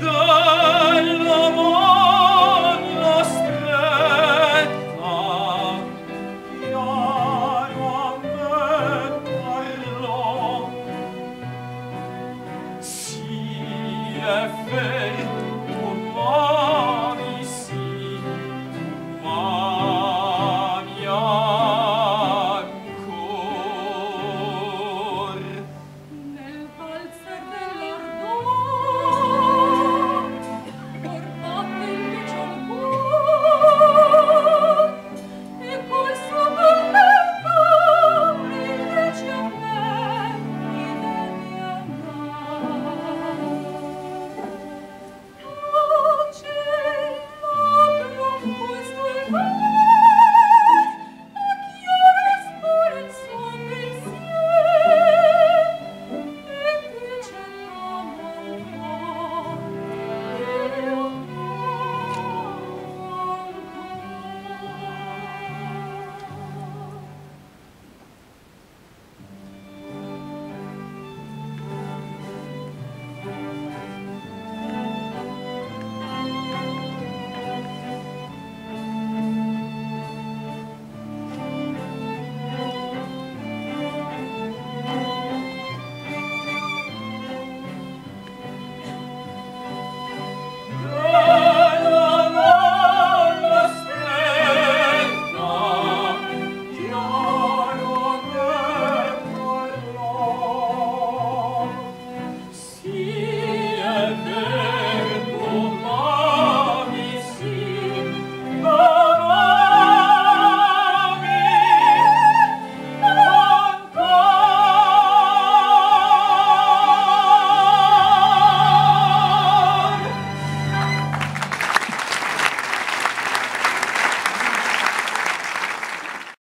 da